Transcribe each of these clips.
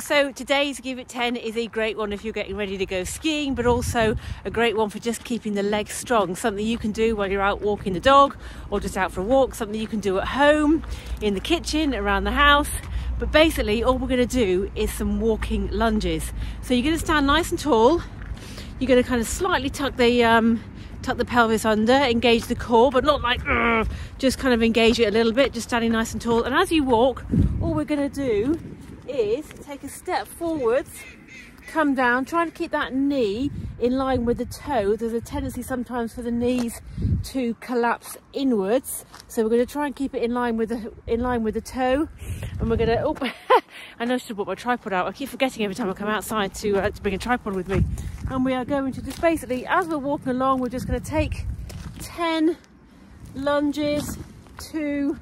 So today's Give It 10 is a great one if you're getting ready to go skiing, but also a great one for just keeping the legs strong. Something you can do while you're out walking the dog or just out for a walk, something you can do at home, in the kitchen, around the house. But basically, all we're going to do is some walking lunges. So you're going to stand nice and tall. You're going to kind of slightly tuck the um, tuck the pelvis under, engage the core, but not like just kind of engage it a little bit, just standing nice and tall. And as you walk, all we're going to do is take a step forwards, come down, try to keep that knee in line with the toe. There's a tendency sometimes for the knees to collapse inwards. So we're going to try and keep it in line with the in line with the toe. And we're going to, oh, I know I should have brought my tripod out. I keep forgetting every time I come outside to, uh, to bring a tripod with me. And we are going to just basically, as we're walking along, we're just going to take 10 lunges, two,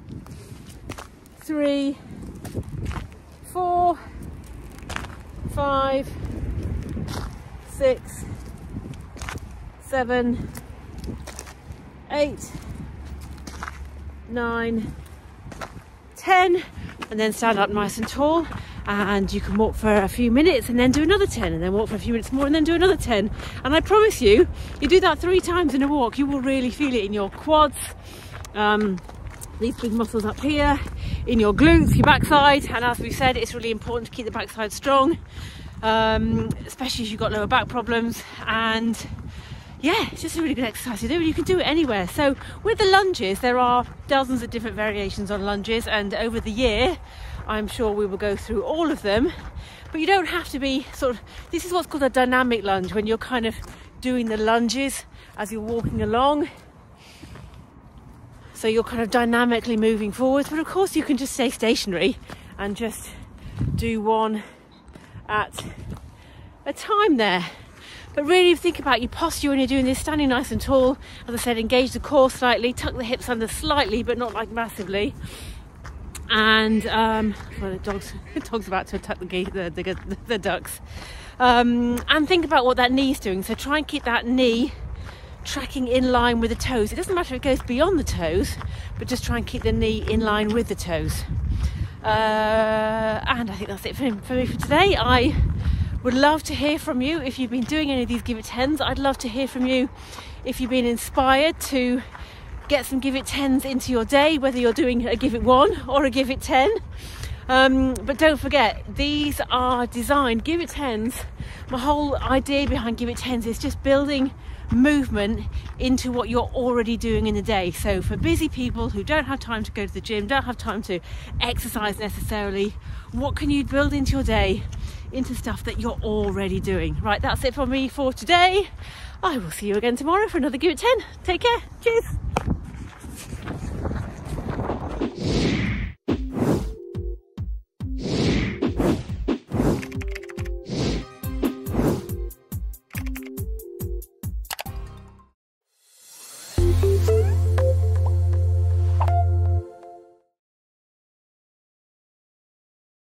three, four, five, six, seven, eight, nine, ten, and then stand up nice and tall. And you can walk for a few minutes and then do another 10, and then walk for a few minutes more and then do another 10. And I promise you, you do that three times in a walk, you will really feel it in your quads, um, these big muscles up here, in your glutes, your backside. And as we said, it's really important to keep the backside strong, um, especially if you've got lower back problems. And yeah, it's just a really good exercise to do. You can do it anywhere. So with the lunges, there are dozens of different variations on lunges. And over the year, I'm sure we will go through all of them. But you don't have to be sort of, this is what's called a dynamic lunge when you're kind of doing the lunges as you're walking along so you're kind of dynamically moving forwards, but of course you can just stay stationary and just do one at a time there. But really think about your posture when you're doing this, standing nice and tall. As I said, engage the core slightly, tuck the hips under slightly, but not like massively. And um, well, the dog's the dog's about to attack the the, the, the ducks. Um, and think about what that knee's doing. So try and keep that knee tracking in line with the toes. It doesn't matter if it goes beyond the toes, but just try and keep the knee in line with the toes. Uh, and I think that's it for, for me for today. I would love to hear from you if you've been doing any of these Give It 10s. I'd love to hear from you if you've been inspired to get some Give It 10s into your day, whether you're doing a Give It 1 or a Give It 10. Um, but don't forget, these are designed, Give It 10s. My whole idea behind Give It 10s is just building movement into what you're already doing in the day. So for busy people who don't have time to go to the gym, don't have time to exercise necessarily, what can you build into your day into stuff that you're already doing? Right, that's it for me for today. I will see you again tomorrow for another Give It 10. Take care. Cheers.